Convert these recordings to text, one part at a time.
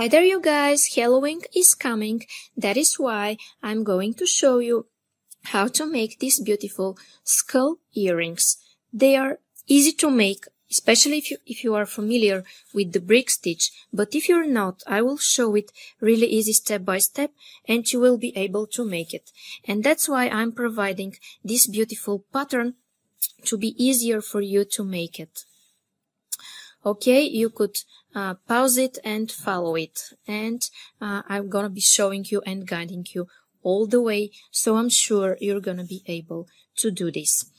Hi there you guys, Halloween is coming. That is why I'm going to show you how to make these beautiful skull earrings. They are easy to make, especially if you, if you are familiar with the brick stitch. But if you're not, I will show it really easy step by step and you will be able to make it. And that's why I'm providing this beautiful pattern to be easier for you to make it. Okay, you could uh, pause it and follow it. And uh, I'm gonna be showing you and guiding you all the way. So I'm sure you're gonna be able to do this.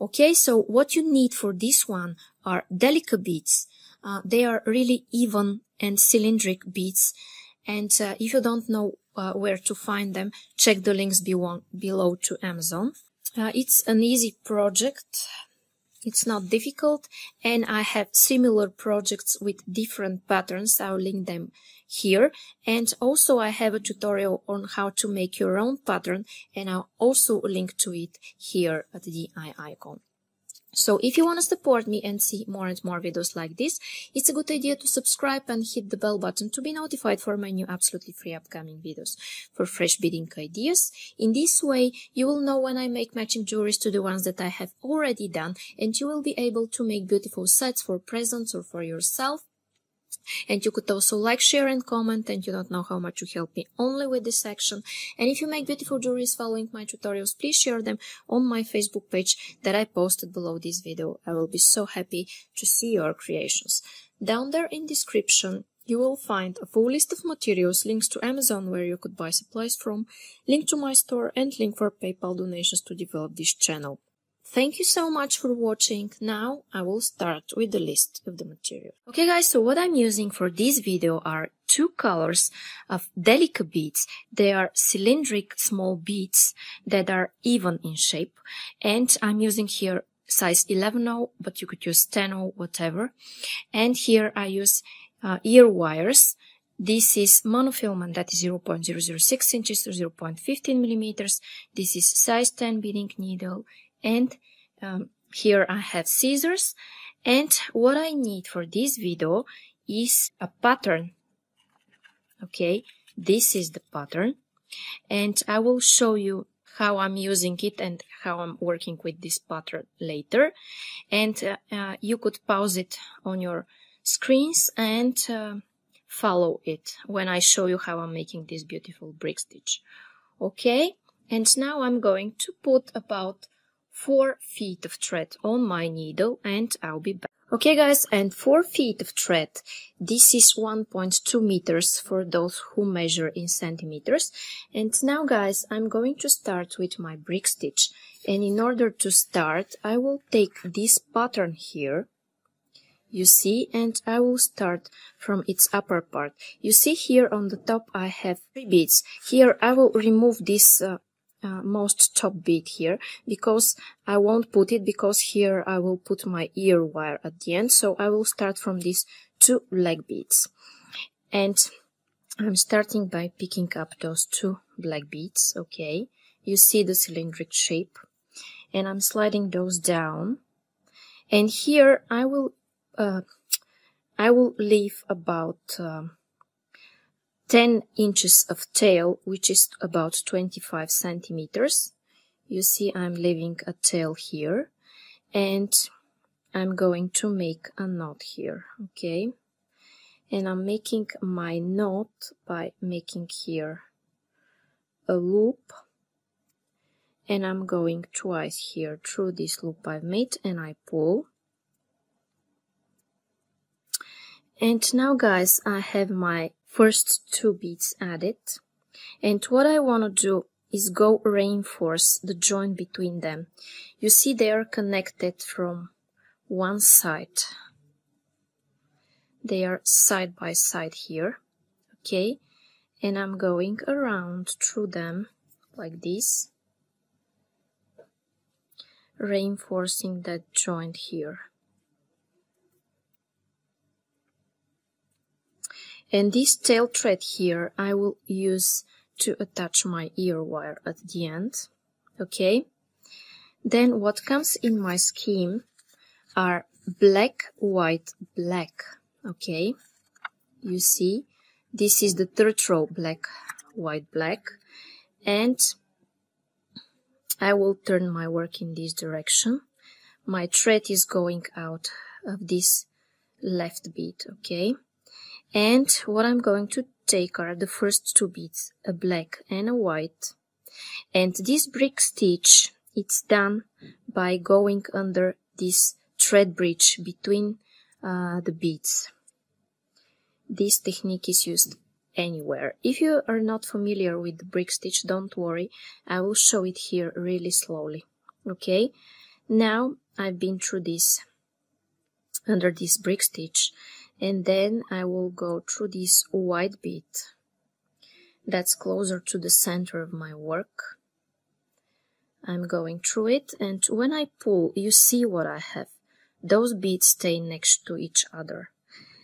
Okay, so what you need for this one are Delica beads. Uh, they are really even and cylindric beads. And uh, if you don't know uh, where to find them, check the links below, below to Amazon. Uh, it's an easy project. It's not difficult and I have similar projects with different patterns. I'll link them here. And also I have a tutorial on how to make your own pattern and I'll also link to it here at the eye icon. So if you want to support me and see more and more videos like this, it's a good idea to subscribe and hit the bell button to be notified for my new absolutely free upcoming videos for fresh beading ideas. In this way, you will know when I make matching jewelries to the ones that I have already done and you will be able to make beautiful sets for presents or for yourself and you could also like, share and comment and you don't know how much you help me only with this section. And if you make beautiful jewelries following my tutorials, please share them on my Facebook page that I posted below this video. I will be so happy to see your creations. Down there in description, you will find a full list of materials, links to Amazon where you could buy supplies from, link to my store and link for PayPal donations to develop this channel. Thank you so much for watching. Now I will start with the list of the material. Okay guys, so what I'm using for this video are two colors of Delica beads. They are cylindric small beads that are even in shape. And I'm using here size 11 but you could use 10 whatever. And here I use uh, ear wires. This is monofilament that is 0.006 inches to 0.15 millimeters. This is size 10 beading needle and um, here I have scissors. And what I need for this video is a pattern. Okay this is the pattern. And I will show you how I'm using it and how I'm working with this pattern later. And uh, uh, you could pause it on your screens and uh, follow it when I show you how I'm making this beautiful brick stitch. Okay and now I'm going to put about 4 feet of thread on my needle and I'll be back. Okay guys, and 4 feet of thread, this is 1.2 meters for those who measure in centimeters. And now guys, I'm going to start with my brick stitch. And in order to start, I will take this pattern here, you see, and I will start from its upper part. You see here on the top I have three beads. Here I will remove this uh, uh, most top bead here because I won't put it because here I will put my ear wire at the end. So I will start from these two leg beads. And I'm starting by picking up those two black beads okay? You see the cylindric shape. And I'm sliding those down. And here I will uh, I will leave about um, 10 inches of tail, which is about 25 centimeters. You see I'm leaving a tail here and I'm going to make a knot here, okay? And I'm making my knot by making here a loop and I'm going twice here through this loop I've made and I pull. And now guys, I have my first two beads added and what I want to do is go reinforce the joint between them. You see they are connected from one side. They are side by side here, okay? And I'm going around through them like this, reinforcing that joint here. And this tail thread here I will use to attach my ear wire at the end. Okay. Then what comes in my scheme are black, white, black. Okay. You see, this is the third row black white black and I will turn my work in this direction my thread is going out of this left bead okay and what I'm going to take are the first two beads a black and a white. And this brick stitch it's done by going under this thread bridge between uh, the beads. This technique is used anywhere. If you are not familiar with the brick stitch don't worry. I will show it here really slowly. Okay? Now I've been through this under this brick stitch and then I will go through this white bead that's closer to the center of my work. I'm going through it and when I pull you see what I have. Those beads stay next to each other.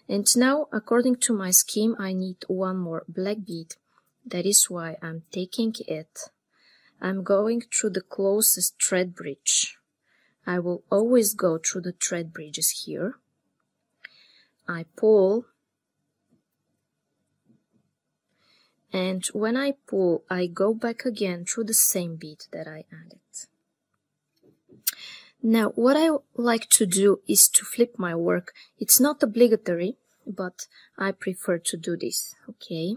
And now according to my scheme I need one more black bead that is why I'm taking it. I'm going through the closest thread bridge. I will always go through the thread bridges here I pull and when I pull I go back again through the same bead that I added. Now what I like to do is to flip my work. It's not obligatory but I prefer to do this, okay?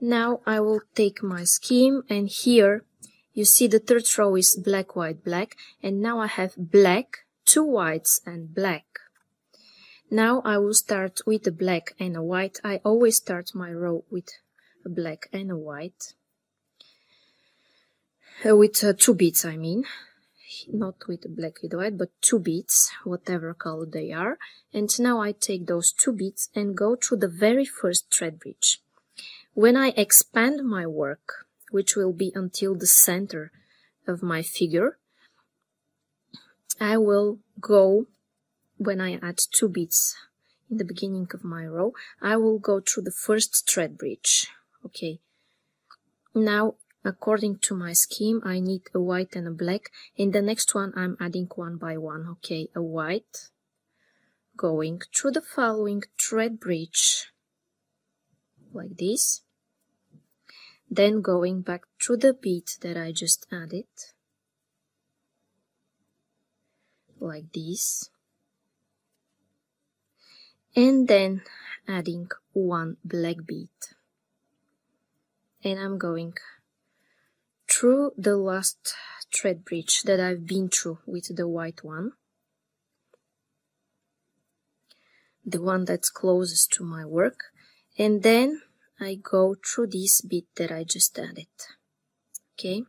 Now I will take my scheme and here you see the third row is black, white, black and now I have black, two whites and black. Now I will start with a black and a white. I always start my row with a black and a white. Uh, with uh, two beads, I mean. Not with a black with white, but two beads, whatever color they are. And now I take those two beads and go through the very first thread bridge. When I expand my work, which will be until the center of my figure, I will go when I add two beads in the beginning of my row. I will go through the first thread bridge. Okay. Now according to my scheme I need a white and a black. In the next one I'm adding one by one. Okay a white. Going through the following thread bridge. Like this. Then going back through the bead that I just added like this. And then adding one black bead and I'm going through the last thread bridge that I've been through with the white one. The one that's closest to my work. And then I go through this bead that I just added. Okay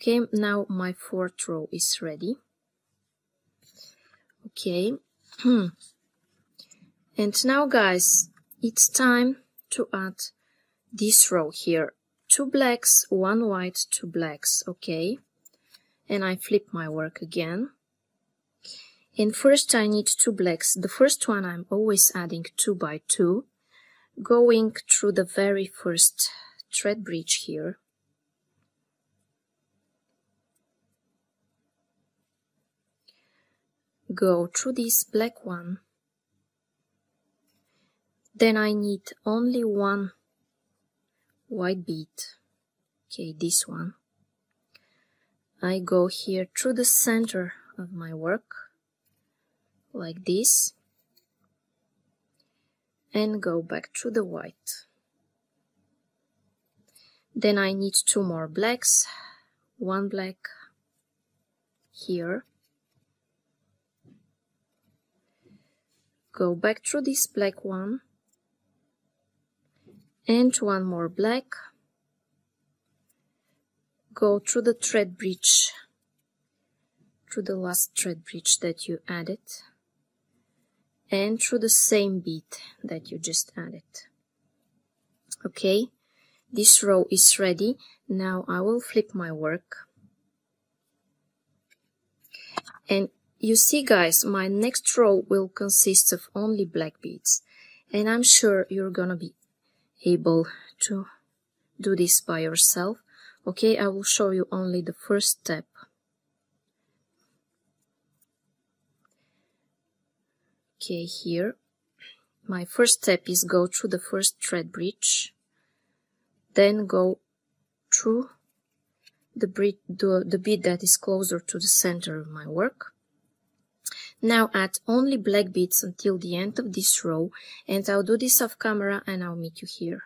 okay now my fourth row is ready. Okay. And now guys it's time to add this row here. Two blacks one white two blacks okay? And I flip my work again. And first I need two blacks. The first one I'm always adding two by two going through the very first thread bridge here go through this black one. Then I need only one white bead. Okay this one. I go here through the center of my work like this and go back through the white. Then I need two more blacks one black here go back through this black one. And one more black. Go through the thread bridge. Through the last thread bridge that you added. And through the same bead that you just added. Okay. This row is ready. Now I will flip my work. And you see guys, my next row will consist of only black beads and I'm sure you're gonna be able to do this by yourself. Okay, I will show you only the first step. okay here my first step is go through the first thread bridge then go through the, the, the bit that is closer to the center of my work now add only black beads until the end of this row and I'll do this off camera and I'll meet you here.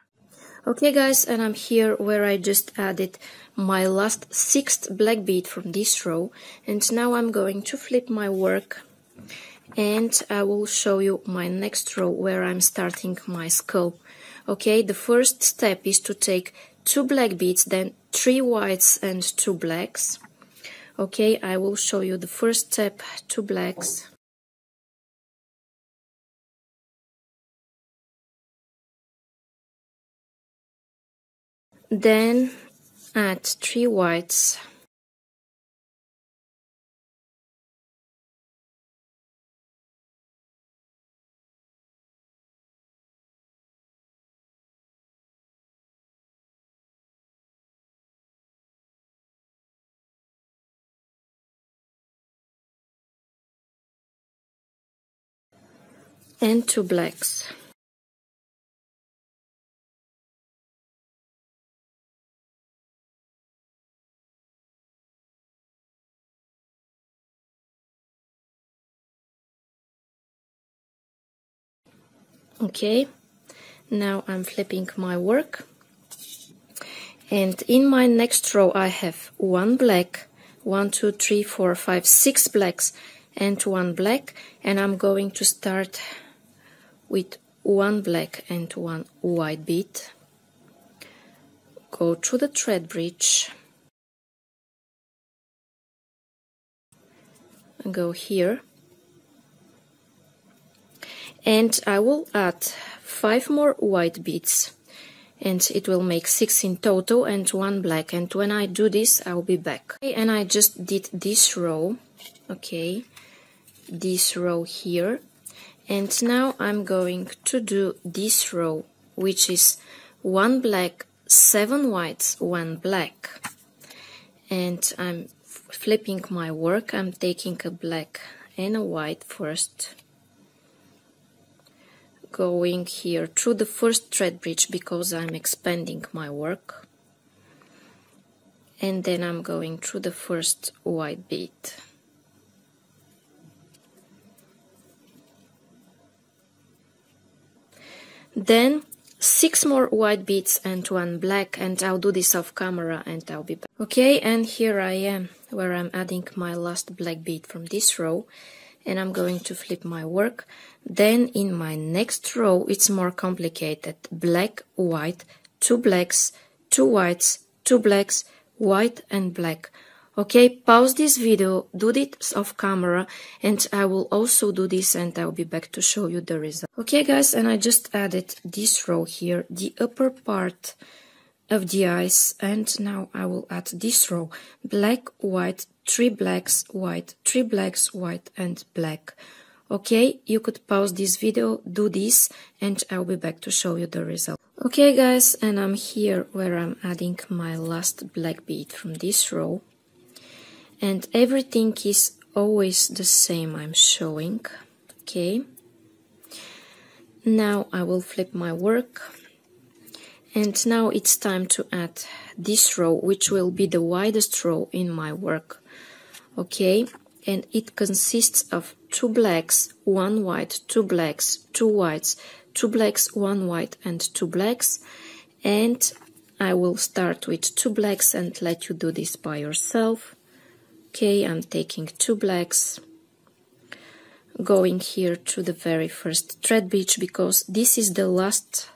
Okay guys, and I'm here where I just added my last sixth black bead from this row and now I'm going to flip my work and I will show you my next row where I'm starting my skull. Okay, the first step is to take two black beads, then three whites and two blacks okay I will show you the first step two blacks. Then add three whites and two blacks. Okay, now I'm flipping my work and in my next row I have one black, one, two, three, four, five, six blacks and one black and I'm going to start with one black and one white bead. Go through the thread bridge. Go here. And I will add five more white beads. And it will make six in total and one black. And when I do this I'll be back. Okay, and I just did this row. Okay this row here and now I'm going to do this row which is one black seven whites one black. And I'm flipping my work. I'm taking a black and a white first. Going here through the first thread bridge because I'm expanding my work. And then I'm going through the first white bead Then six more white beads and one black and I'll do this off camera and I'll be back. Okay, and here I am where I'm adding my last black bead from this row and I'm going to flip my work. Then in my next row it's more complicated. Black, white, two blacks, two whites, two blacks, white and black. Okay, pause this video, do this off camera, and I will also do this and I'll be back to show you the result. Okay guys, and I just added this row here, the upper part of the eyes, and now I will add this row, black, white, three blacks, white, three blacks, white, and black. Okay, you could pause this video, do this, and I'll be back to show you the result. Okay guys, and I'm here where I'm adding my last black bead from this row and everything is always the same I'm showing. Okay. Now I will flip my work. And now it's time to add this row which will be the widest row in my work. Okay. And it consists of two blacks one white two blacks two whites two blacks one white and two blacks. And I will start with two blacks and let you do this by yourself okay I'm taking two blacks going here to the very first thread bridge because this is the last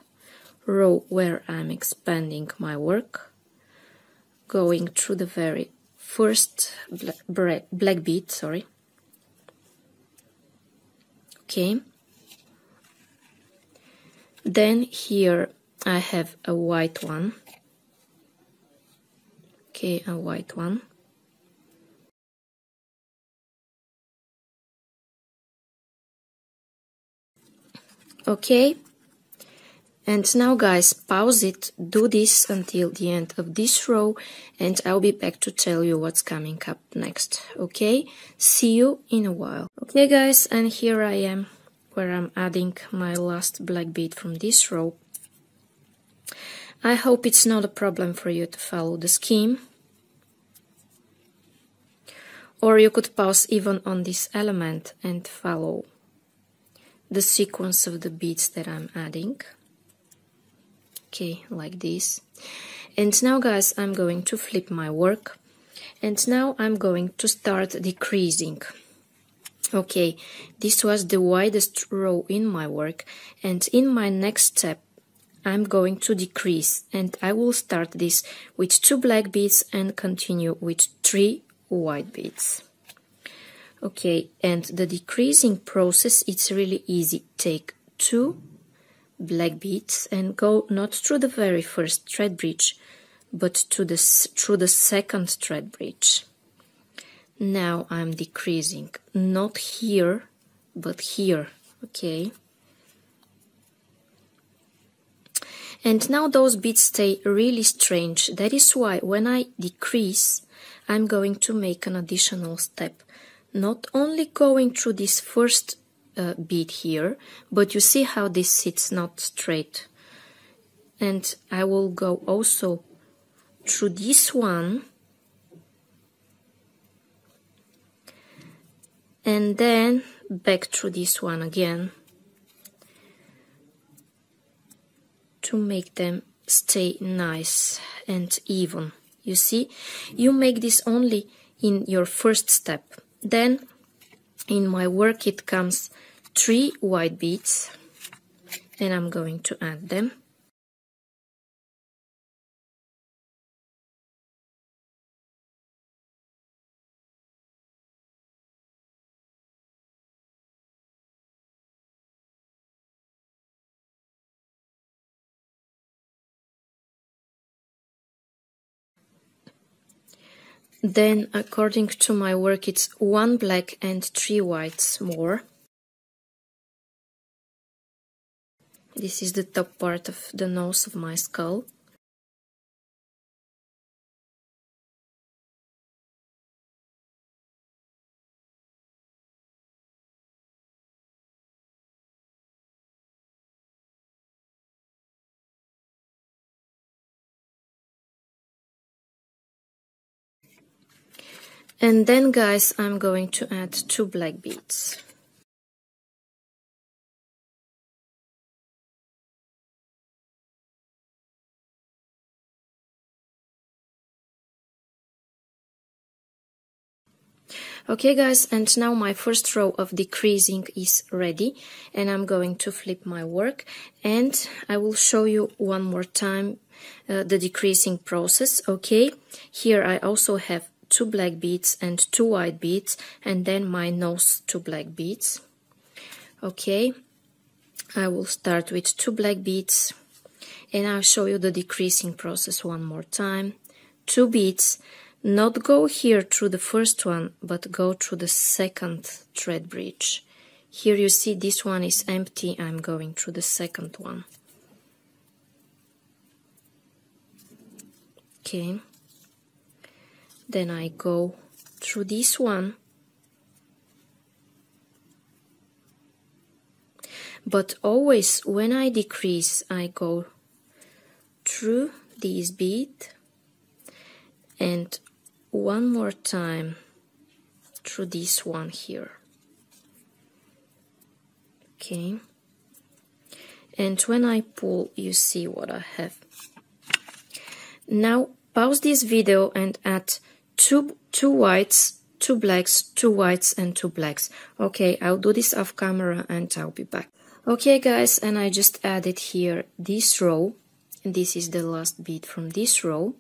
row where I'm expanding my work going through the very first black, black bead sorry. Okay then here I have a white one. Okay a white one okay? And now guys pause it. Do this until the end of this row and I'll be back to tell you what's coming up next. Okay? See you in a while. Okay guys and here I am where I'm adding my last black bead from this row. I hope it's not a problem for you to follow the scheme. Or you could pause even on this element and follow the sequence of the beads that I'm adding. Okay, like this. And now guys, I'm going to flip my work. And now I'm going to start decreasing. Okay, this was the widest row in my work. And in my next step, I'm going to decrease. And I will start this with two black beads and continue with three white beads. Okay, and the decreasing process, it's really easy. Take two black beads and go not through the very first thread bridge, but to the, through the second thread bridge. Now I'm decreasing, not here, but here, okay? And now those beads stay really strange. That is why when I decrease, I'm going to make an additional step not only going through this first uh, bead here, but you see how this sits not straight. And I will go also through this one and then back through this one again to make them stay nice and even. You see, you make this only in your first step then in my work it comes three white beads and I'm going to add them. Then, according to my work, it's one black and three whites more. This is the top part of the nose of my skull. And then guys, I'm going to add two black beads. Okay guys, and now my first row of decreasing is ready and I'm going to flip my work and I will show you one more time uh, the decreasing process, okay? Here I also have two black beads and two white beads and then my nose two black beads. Okay I will start with two black beads and I'll show you the decreasing process one more time. Two beads not go here through the first one but go through the second thread bridge. Here you see this one is empty I'm going through the second one. Okay then I go through this one. But always when I decrease I go through this bead and one more time through this one here. Okay. And when I pull you see what I have. Now pause this video and add two, two whites, two blacks, two whites and two blacks. Okay, I'll do this off camera and I'll be back. Okay guys, and I just added here this row. This is the last bead from this row.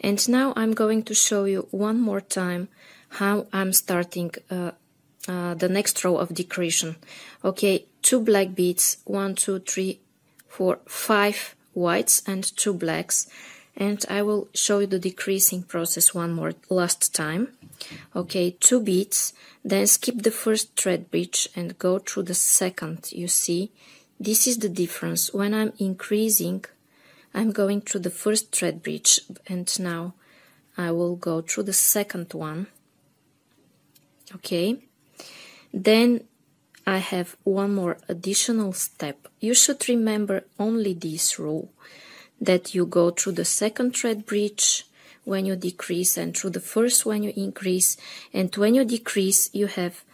And now I'm going to show you one more time how I'm starting uh, uh, the next row of decreasing. Okay, two black beads, one, two, three, four, five whites and two blacks and I will show you the decreasing process one more last time. Okay, two beads, then skip the first thread bridge and go through the second, you see. This is the difference. When I'm increasing, I'm going through the first thread bridge and now I will go through the second one. Okay, then I have one more additional step. You should remember only this rule that you go through the second thread bridge when you decrease and through the first when you increase. And when you decrease you have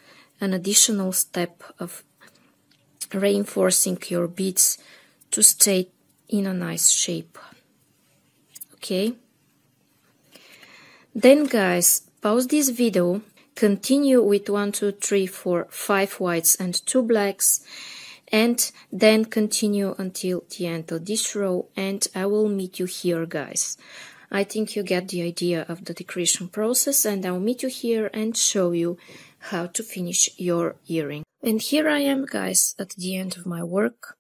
an additional step of reinforcing your beads to stay in a nice shape. Okay? Then guys pause this video. Continue with one two three four five whites and two blacks and then continue until the end of this row and I will meet you here guys. I think you get the idea of the decreasing process and I'll meet you here and show you how to finish your earring. And here I am guys at the end of my work.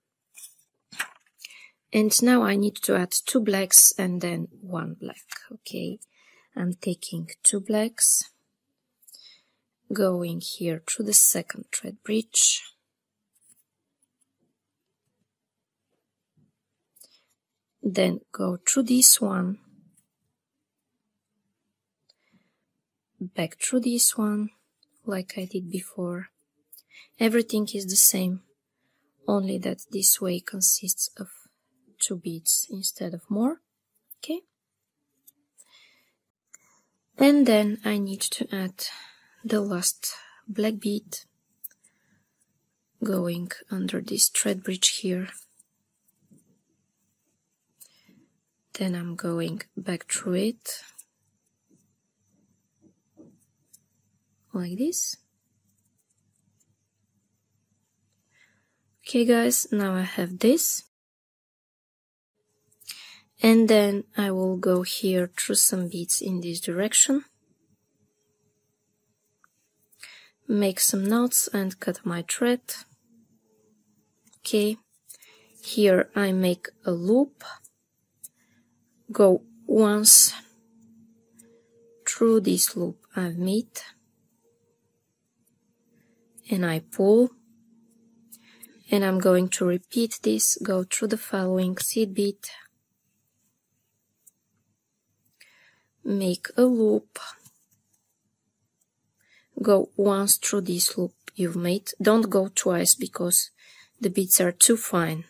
And now I need to add two blacks and then one black. Okay, I'm taking two blacks, going here through the second thread bridge, then go through this one. Back through this one like I did before. Everything is the same only that this way consists of two beads instead of more okay? And then I need to add the last black bead going under this thread bridge here then I'm going back through it. Like this. Okay guys now I have this. And then I will go here through some beads in this direction. Make some knots and cut my thread. Okay here I make a loop go once through this loop. I've made and I pull and I'm going to repeat this go through the following seed bead make a loop go once through this loop. You've made don't go twice because the beads are too fine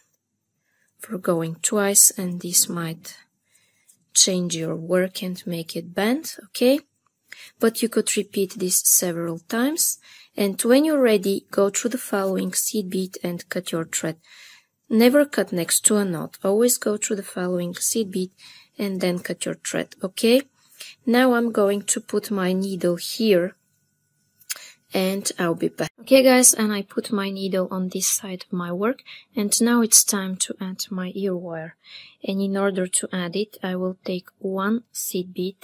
for going twice and this might change your work and make it bend, okay? But you could repeat this several times. And when you're ready, go through the following seed bead and cut your thread. Never cut next to a knot. Always go through the following seed bead and then cut your thread, okay? Now I'm going to put my needle here and I'll be back. Okay guys, and I put my needle on this side of my work and now it's time to add my ear wire. And in order to add it, I will take one seed bead,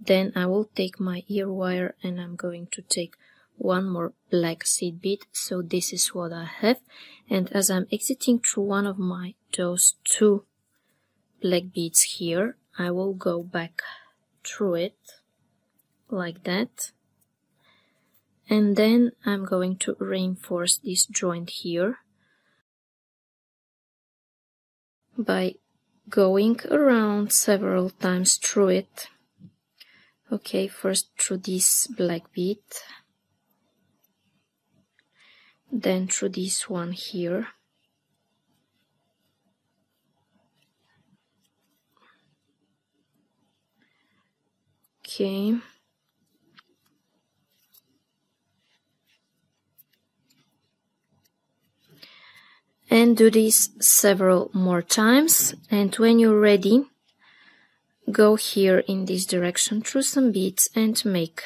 then I will take my ear wire and I'm going to take one more black seed bead. So this is what I have. And as I'm exiting through one of my those two black beads here, I will go back through it like that and then I'm going to reinforce this joint here by going around several times through it. Okay first through this black bead then through this one here. Okay and do this several more times. And when you're ready go here in this direction through some beads and make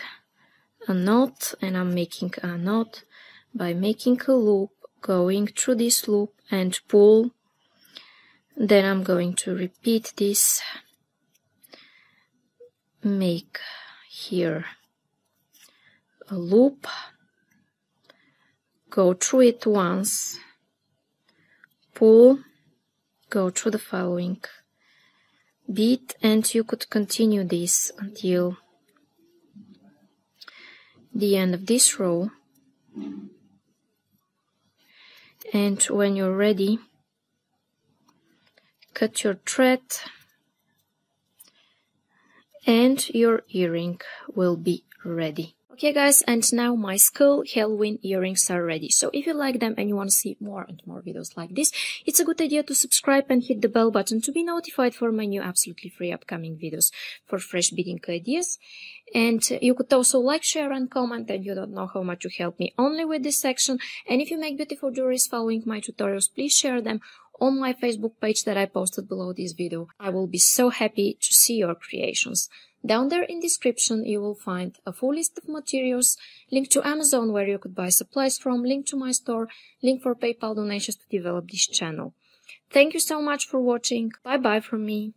a knot. And I'm making a knot by making a loop going through this loop and pull. Then I'm going to repeat this make here a loop. Go through it once pull, go through the following bead and you could continue this until the end of this row. And when you're ready cut your thread and your earring will be ready Okay guys, and now my skull Halloween earrings are ready. So if you like them and you want to see more and more videos like this, it's a good idea to subscribe and hit the bell button to be notified for my new absolutely free upcoming videos for fresh beading ideas. And you could also like, share and comment and you don't know how much you help me only with this section. And if you make beautiful jewelries following my tutorials, please share them on my Facebook page that I posted below this video. I will be so happy to see your creations. Down there in description you will find a full list of materials, link to Amazon where you could buy supplies from, link to my store, link for PayPal donations to develop this channel. Thank you so much for watching. Bye bye from me.